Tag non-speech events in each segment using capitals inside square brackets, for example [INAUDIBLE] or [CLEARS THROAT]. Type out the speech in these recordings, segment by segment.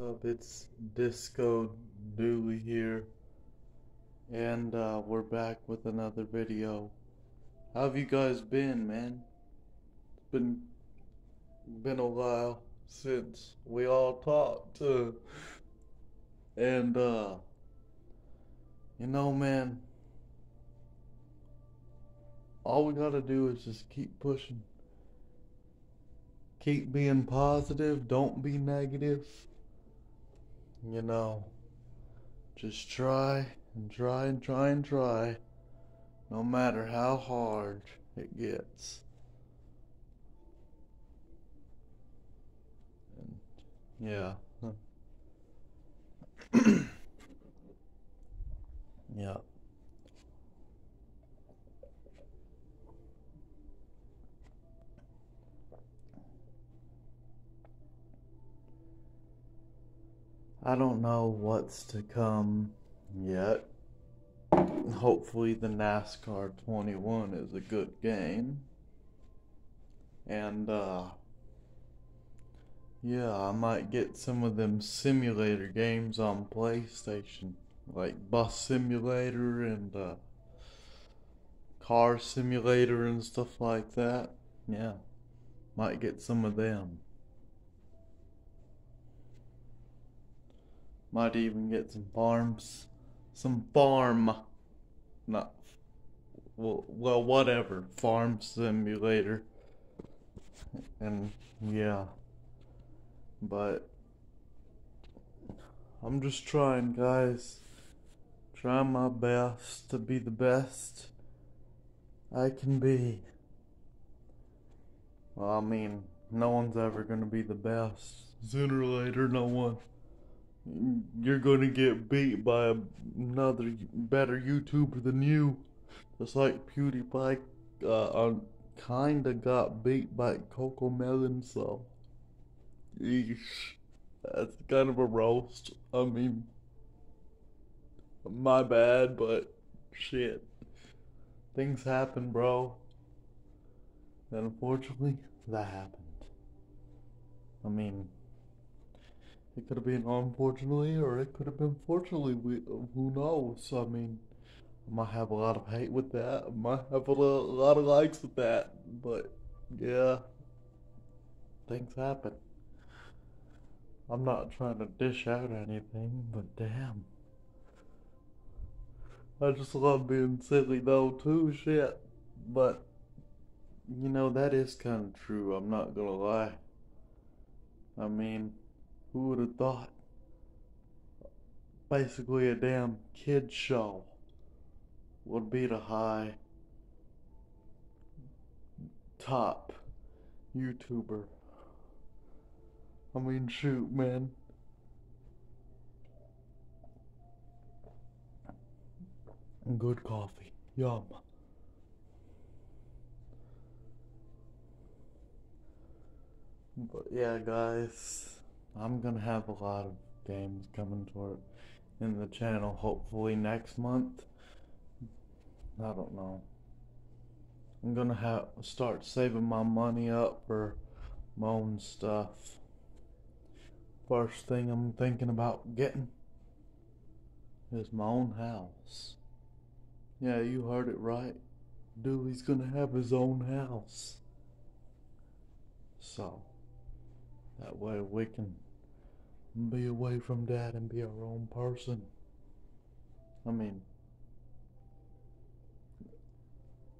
up? It's Disco Dooly here, and uh, we're back with another video. How have you guys been, man? It's been been a while since we all talked, uh, [LAUGHS] and uh, you know, man, all we gotta do is just keep pushing. Keep being positive, don't be negative. You know, just try and try and try and try, no matter how hard it gets. And yeah. [CLEARS THROAT] yeah. I don't know what's to come yet. Hopefully, the NASCAR 21 is a good game. And, uh, yeah, I might get some of them simulator games on PlayStation, like Bus Simulator and, uh, Car Simulator and stuff like that. Yeah, might get some of them. Might even get some farms. Some farm. Not. Well, well, whatever. Farm simulator. And, yeah. But. I'm just trying, guys. Trying my best to be the best I can be. Well, I mean, no one's ever gonna be the best. Sooner or later, no one you're to get beat by another better YouTuber than you. Just like PewDiePie uh, kinda got beat by CoComelon, so. Eesh. That's kind of a roast. I mean, my bad, but shit. Things happen, bro. And unfortunately, that happened. I mean, it could have been unfortunately, or it could have been fortunately. We, who knows? I mean, I might have a lot of hate with that. I might have a lot of likes with that. But yeah, things happen. I'm not trying to dish out anything, but damn. I just love being silly though too, shit. But you know that is kind of true. I'm not gonna lie. I mean, who would have thought? Basically, a damn kid show would be the high top YouTuber. I mean, shoot, man. Good coffee. Yum. But yeah, guys. I'm gonna have a lot of games coming toward in the channel hopefully next month. I don't know. I'm gonna have start saving my money up for my own stuff. First thing I'm thinking about getting is my own house. Yeah, you heard it right. Dooly's gonna have his own house. So way we can be away from dad and be our own person. I mean,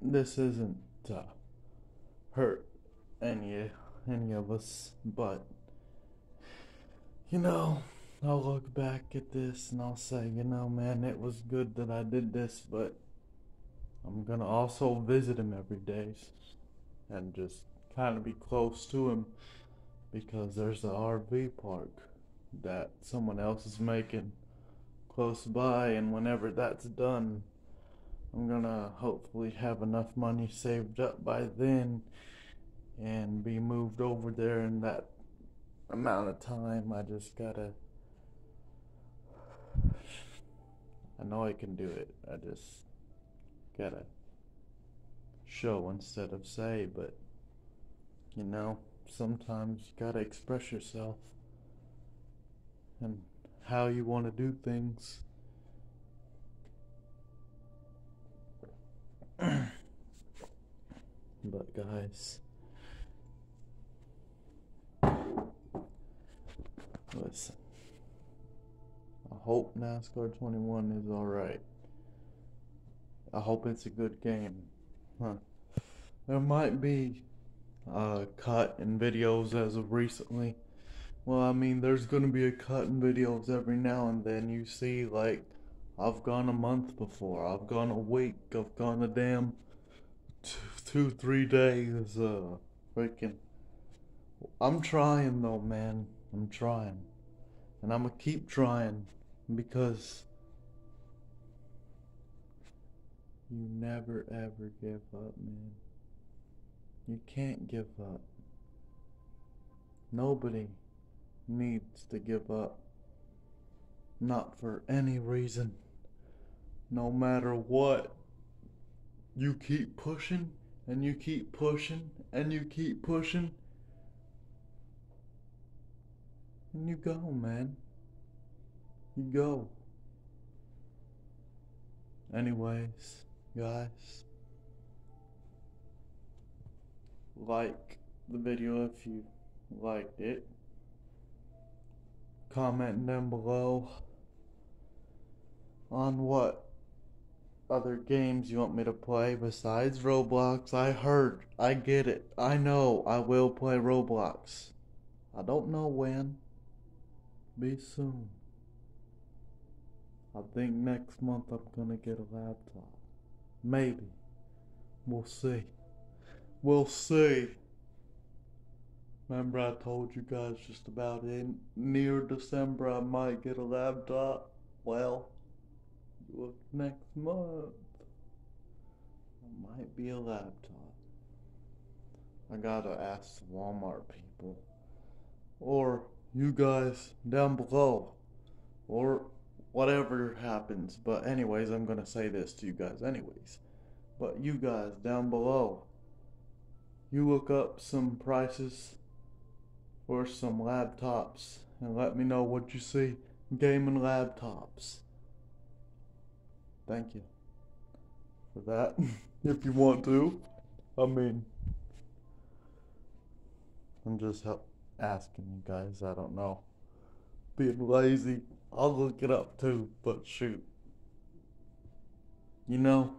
this isn't to hurt any any of us, but you know, I'll look back at this and I'll say, you know, man, it was good that I did this, but I'm gonna also visit him every day and just kind of be close to him because there's the RV park that someone else is making close by, and whenever that's done, I'm gonna hopefully have enough money saved up by then and be moved over there in that amount of time. I just gotta. I know I can do it. I just gotta show instead of say, but you know sometimes you gotta express yourself. and how you want to do things. [CLEARS THROAT] but guys, listen. I hope NASCAR 21 is alright. I hope it's a good game. Huh. There might be a cut in videos as of recently. Well, I mean, there's gonna be a cut in videos every now and then. You see, like, I've gone a month before, I've gone a week, I've gone a damn two, two three days. Uh, freaking. I'm trying though, man. I'm trying. And I'm gonna keep trying because you never ever give up, man. You can't give up. Nobody needs to give up. Not for any reason. No matter what. You keep pushing and you keep pushing and you keep pushing. And you go, man. You go. Anyways, guys, like the video if you liked it. Comment down below on what other games you want me to play besides Roblox. I heard, I get it, I know I will play Roblox. I don't know when. Be soon. I think next month I'm gonna get a laptop. Maybe. We'll see. We'll see. Remember I told you guys just about in near December I might get a laptop? Well, look next month. It might be a laptop. I gotta ask the Walmart people. Or you guys down below. Or whatever happens. But anyways, I'm gonna say this to you guys anyways. But you guys down below, you look up some prices for some laptops and let me know what you see. Gaming laptops. Thank you for that. [LAUGHS] if you want to. I mean, I'm just help asking you guys. I don't know. Being lazy. I'll look it up too, but shoot. You know,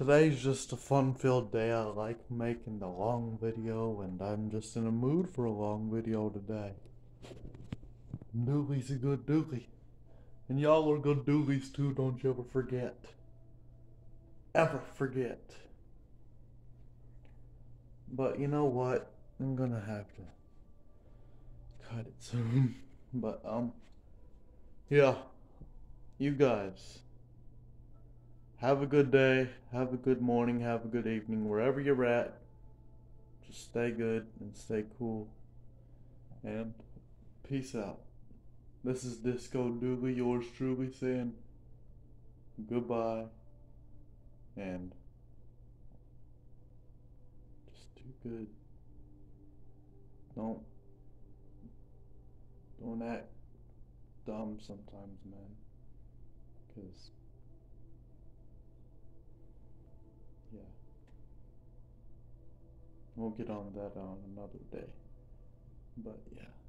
today's just a fun filled day. I like making the long video, and I'm just in a mood for a long video today. Dooly's a good Dooly. And y'all are good Doolies too, don't you ever forget. Ever forget. But you know what? I'm gonna have to cut it soon. [LAUGHS] But, um, yeah, you guys, have a good day, have a good morning, have a good evening, wherever you're at. Just stay good and stay cool. And peace out. This is Disco Dooly, yours truly, saying goodbye and just do good. Don't don't act dumb sometimes, man. Because, We'll get on that on another day. But, yeah.